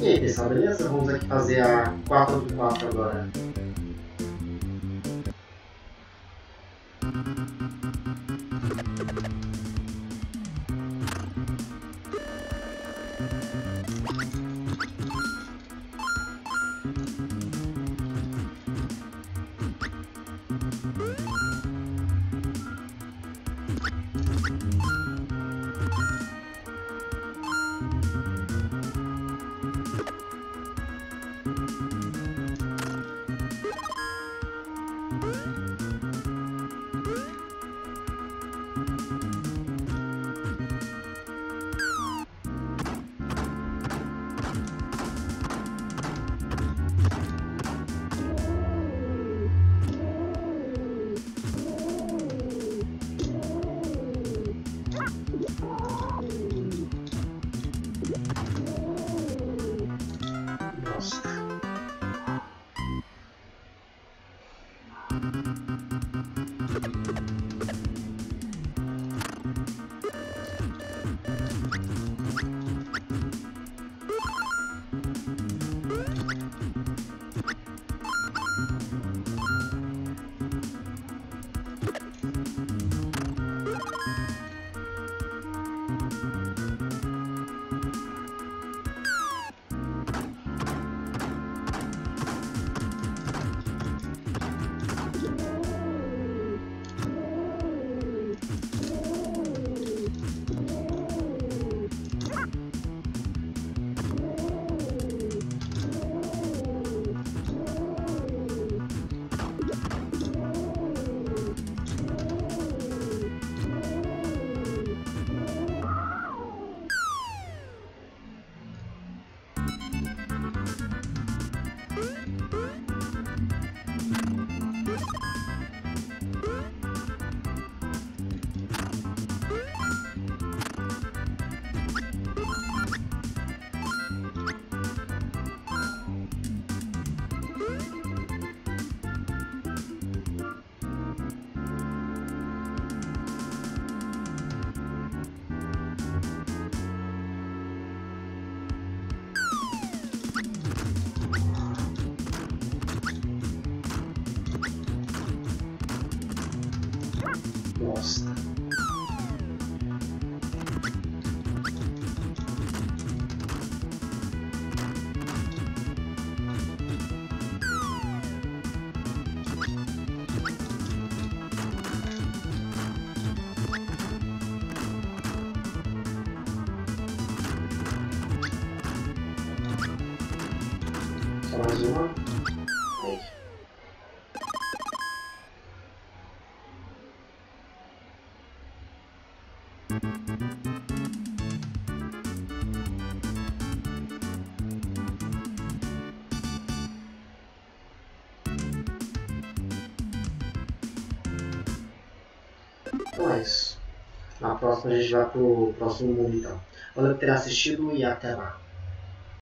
E aí pessoal, beleza? Vamos aqui fazer a 4x4 agora. thank you Só mais uma. Então é isso. Na próxima a gente vai pro próximo mundo então. Valeu por ter assistido e até lá.